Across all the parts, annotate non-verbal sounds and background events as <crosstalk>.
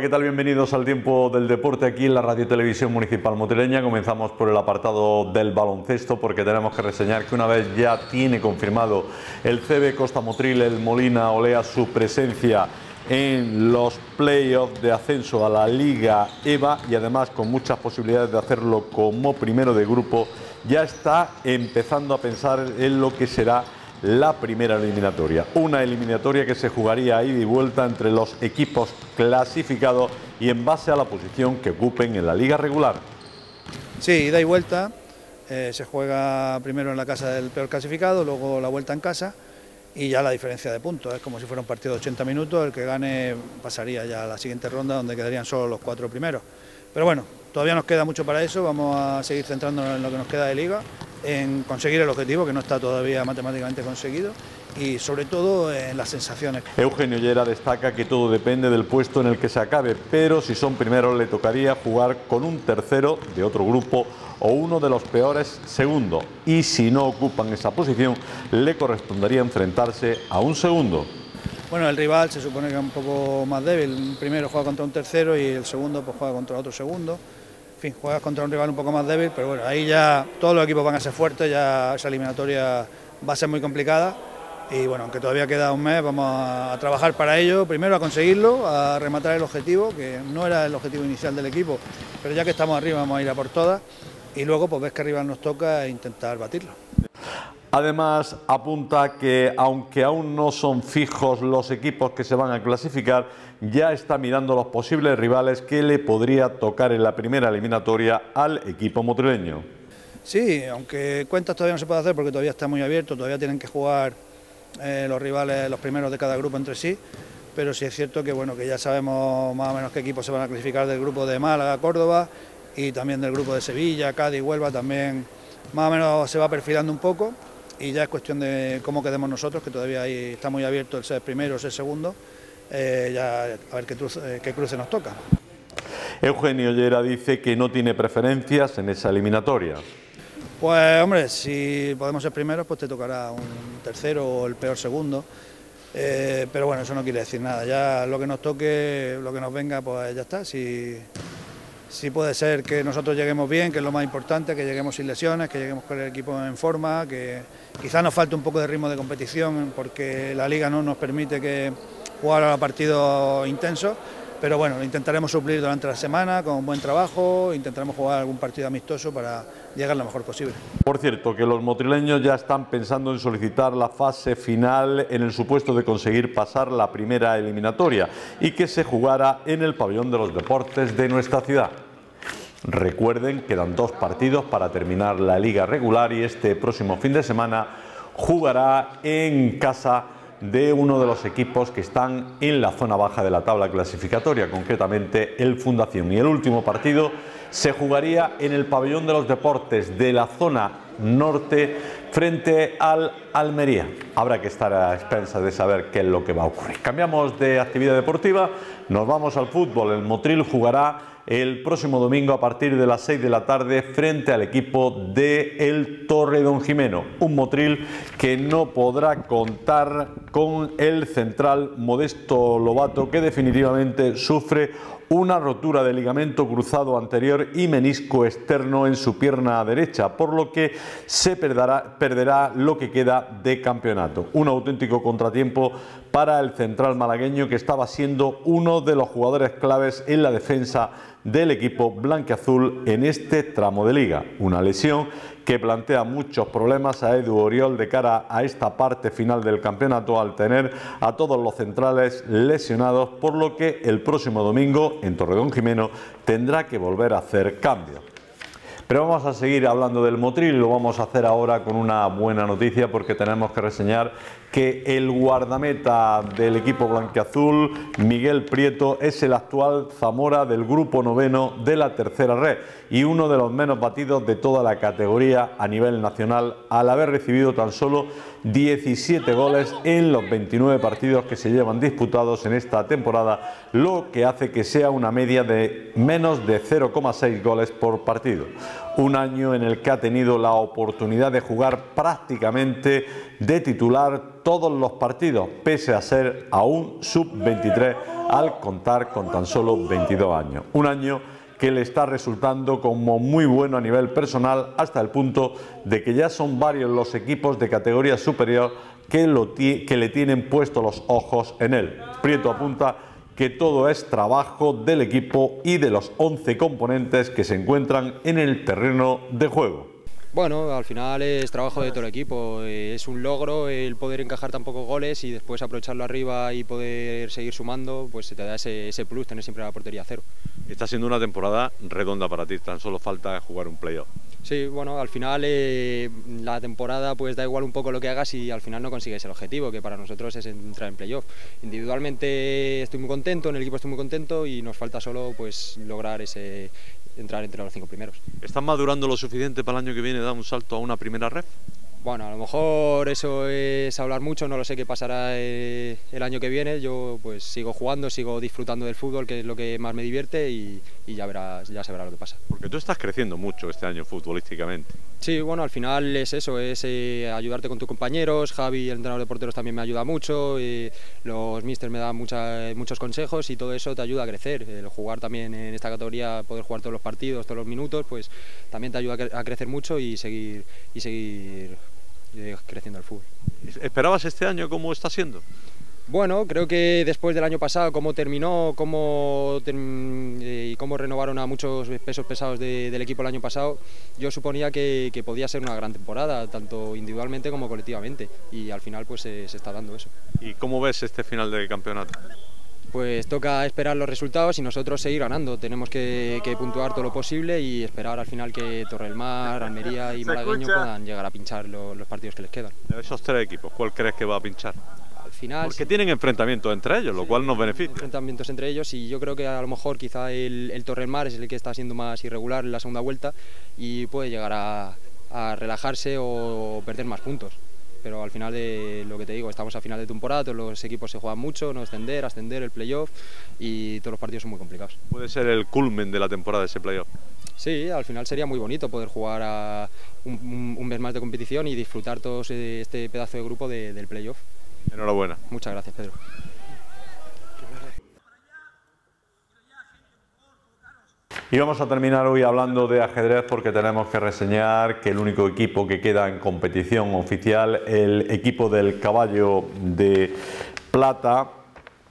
¿qué tal? Bienvenidos al tiempo del deporte aquí en la Radio Televisión Municipal Motileña. Comenzamos por el apartado del baloncesto porque tenemos que reseñar que una vez ya tiene confirmado el CB Costa Motril, el Molina Olea, su presencia en los playoffs de ascenso a la Liga EVA y además con muchas posibilidades de hacerlo como primero de grupo, ya está empezando a pensar en lo que será la primera eliminatoria. Una eliminatoria que se jugaría a ida y vuelta entre los equipos clasificados y en base a la posición que ocupen en la liga regular. Sí, ida y vuelta. Eh, se juega primero en la casa del peor clasificado, luego la vuelta en casa y ya la diferencia de puntos. Es como si fuera un partido de 80 minutos, el que gane pasaría ya a la siguiente ronda donde quedarían solo los cuatro primeros. Pero bueno, todavía nos queda mucho para eso, vamos a seguir centrándonos en lo que nos queda de liga en conseguir el objetivo, que no está todavía matemáticamente conseguido, y sobre todo en las sensaciones. Eugenio Llera destaca que todo depende del puesto en el que se acabe, pero si son primeros le tocaría jugar con un tercero de otro grupo o uno de los peores segundo, y si no ocupan esa posición le correspondería enfrentarse a un segundo. Bueno, el rival se supone que es un poco más débil, el primero juega contra un tercero y el segundo pues juega contra otro segundo fin, juegas contra un rival un poco más débil, pero bueno, ahí ya todos los equipos van a ser fuertes, ya esa eliminatoria va a ser muy complicada. Y bueno, aunque todavía queda un mes, vamos a, trabajar para ello, primero a conseguirlo, a rematar el objetivo, que no era el objetivo inicial del equipo, pero ya que estamos arriba vamos a ir a por todas. Y luego pues ves que arriba nos toca intentar batirlo. Además, apunta que aunque aún no son fijos los equipos que se van a clasificar, ya está mirando los posibles rivales que le podría tocar en la primera eliminatoria al equipo motrileño. Sí, aunque cuentas todavía no se puede hacer porque todavía está muy abierto, todavía tienen que jugar eh, los rivales, los primeros de cada grupo entre sí, pero sí es cierto que bueno que ya sabemos más o menos qué equipos se van a clasificar del grupo de Málaga, Córdoba y también del grupo de Sevilla, Cádiz, Huelva también más o menos se va perfilando un poco y ya es cuestión de cómo quedemos nosotros, que todavía ahí está muy abierto el ser primero o ser segundo, eh, ya a ver eh, qué, cruce nos toca. Eugenio Llera dice que no tiene preferencias en esa eliminatoria. Pues hombre, si podemos ser primeros, pues te tocará un tercero o el peor segundo. Eh, pero bueno, eso no quiere decir nada. Ya lo que nos toque, lo que nos venga, pues ya está. Si, Sí puede ser que nosotros lleguemos bien, que es lo más importante, que lleguemos sin lesiones, que lleguemos con el equipo en forma, que quizás nos falte un poco de ritmo de competición porque la liga no nos permite que jugar a partidos intensos, pero bueno, lo intentaremos suplir durante la semana con buen trabajo, intentaremos jugar algún partido amistoso para llegar lo mejor posible. Por cierto, que los motrileños ya están pensando en solicitar la fase final en el supuesto de conseguir pasar la primera eliminatoria y que se jugara en el pabellón de los deportes de nuestra ciudad. Recuerden, quedan dos partidos para terminar la liga regular y este próximo fin de semana jugará en casa de uno de los equipos que están en la zona baja de la tabla clasificatoria, concretamente el Fundación. Y el último partido se jugaría en el pabellón de los deportes de la zona norte frente al Almería. Habrá que estar a expensas de saber qué es lo que va a ocurrir. Cambiamos de actividad deportiva, nos vamos al fútbol. El Motril jugará el próximo domingo a partir de las 6 de la tarde frente al equipo de el Torre Don Jimeno, un Motril que no podrá contar con el central Modesto Lobato que definitivamente sufre una rotura de ligamento cruzado anterior y menisco externo en su pierna derecha, por lo que se perderá, perderá lo que queda de campeonato. Un auténtico contratiempo para el central malagueño que estaba siendo uno de los jugadores claves en la defensa del equipo blanqueazul en este tramo de liga. Una lesión que plantea muchos problemas a Edu Oriol de cara a esta parte final del campeonato al tener a todos los centrales lesionados, por lo que el próximo domingo en Torredón Jimeno tendrá que volver a hacer cambios. Pero vamos a seguir hablando del Motril lo vamos a hacer ahora con una buena noticia porque tenemos que reseñar que el guardameta del equipo blanqueazul, Miguel Prieto, es el actual Zamora del grupo noveno de la tercera red y uno de los menos batidos de toda la categoría a nivel nacional al haber recibido tan solo 17 goles en los 29 partidos que se llevan disputados en esta temporada, lo que hace que sea una media de menos de 0,6 goles por partido. Un año en el que ha tenido la oportunidad de jugar prácticamente de titular todos los partidos, pese a ser aún sub-23 al contar con tan solo 22 años. Un año que le está resultando como muy bueno a nivel personal hasta el punto de que ya son varios los equipos de categoría superior que, que le tienen puestos los ojos en él. Prieto apunta que todo es trabajo del equipo y de los 11 componentes que se encuentran en el terreno de juego. Bueno, al final es trabajo de todo el equipo, es un logro el poder encajar tan pocos goles y después aprovecharlo arriba y poder seguir sumando, pues se te da ese, ese plus, tener siempre la portería a cero. Está siendo una temporada redonda para ti, tan solo falta jugar un playoff. Sí, bueno, al final eh, la temporada pues da igual un poco lo que hagas y al final no consigues el objetivo, que para nosotros es entrar en playoff. Individualmente estoy muy contento, en el equipo estoy muy contento y nos falta solo pues lograr ese entrar entre los cinco primeros. ¿Estás madurando lo suficiente para el año que viene dar un salto a una primera red? Bueno, a lo mejor eso es hablar mucho, no lo sé qué pasará eh, el año que viene. Yo pues sigo jugando, sigo disfrutando del fútbol, que es lo que más me divierte y, ya, verás, ya se verá lo que pasa. Porque tú estás creciendo mucho este año futbolísticamente. Sí, bueno, al final es eso, es eh, ayudarte con tus compañeros. Javi, el entrenador de porteros, también me ayuda mucho. Y los míster me dan muchos consejos y todo eso te ayuda a crecer. El jugar también en esta categoría, poder jugar todos los partidos, todos los minutos, pues también te ayuda a crecer mucho y seguir, y seguir creciendo el fútbol. ¿Esperabas este año cómo está siendo? Bueno, creo que después del año pasado, cómo terminó, cómo, eh, y cómo renovaron a muchos pesos pesados del equipo el año pasado, yo suponía que, podía ser una gran temporada, tanto individualmente como colectivamente, y al final pues se está dando eso. ¿Y cómo ves este final del campeonato? Pues toca esperar los resultados y nosotros seguir ganando. Tenemos que, puntuar todo lo posible y esperar al final que Torrelmar, Almería y <laughs> Malagueño puedan llegar a pinchar los partidos que les quedan. De esos tres equipos, ¿cuál crees que va a pinchar? Al final... Porque tienen enfrentamientos entre ellos, lo cual nos beneficia. Enfrentamientos entre ellos y yo creo que a lo mejor quizá el, el Torrelmar es el que está siendo más irregular en la segunda vuelta y puede llegar a, a relajarse o perder más puntos pero al final de lo que te digo, estamos a final de temporada, todos los equipos se juegan mucho, no ascender, ascender, el playoff y todos los partidos son muy complicados. ¿Puede ser el culmen de la temporada ese playoff? Sí, al final sería muy bonito poder jugar a un, mes más de competición y disfrutar todo este pedazo de grupo del playoff. Enhorabuena. Muchas gracias, Pedro. Y vamos a terminar hoy hablando de ajedrez porque tenemos que reseñar que el único equipo que queda en competición oficial, el equipo del caballo de plata,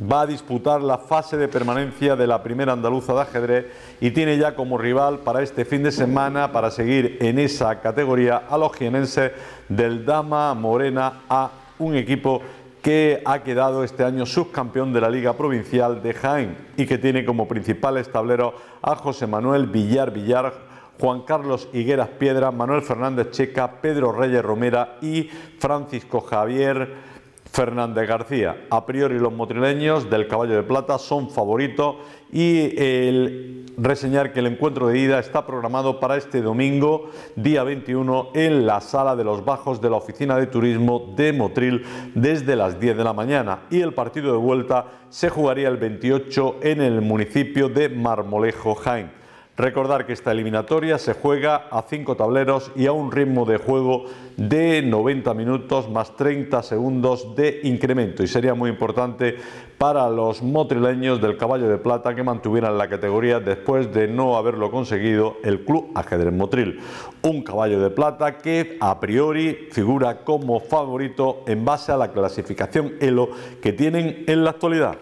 va a disputar la fase de permanencia de la primera andaluza de ajedrez y tiene ya como rival para este fin de semana, para seguir en esa categoría, a los jienenses del Dama Morena a un equipo que ha quedado este año subcampeón de la Liga Provincial de Jaén y que tiene como principales tableros a José Manuel Villar Villar, Juan Carlos Higueras Piedra, Manuel Fernández Checa, Pedro Reyes Romera y Francisco Javier Fernández García. A priori los motrileños del Caballo de Plata son favoritos y el reseñar que el encuentro de ida está programado para este domingo, día 21, en la sala de los bajos de la Oficina de Turismo de Motril desde las 10 de la mañana y el partido de vuelta se jugaría el 28 en el municipio de Marmolejo, Jaén. Recordar que esta eliminatoria se juega a cinco tableros y a un ritmo de juego de 90 minutos más 30 segundos de incremento y sería muy importante para los motrileños del caballo de plata que mantuvieran la categoría después de no haberlo conseguido el Club Ajedrez Motril. Un caballo de plata que a priori figura como favorito en base a la clasificación ELO que tienen en la actualidad.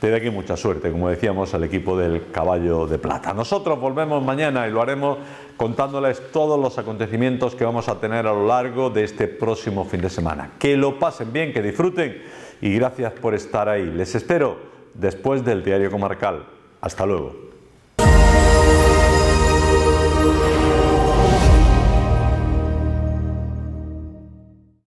Desde aquí mucha suerte, como decíamos, al equipo del Caballo de Plata. Nosotros volvemos mañana y lo haremos contándoles todos los acontecimientos que vamos a tener a lo largo de este próximo fin de semana. Que lo pasen bien, que disfruten y gracias por estar ahí. Les espero después del Diario Comarcal. Hasta luego.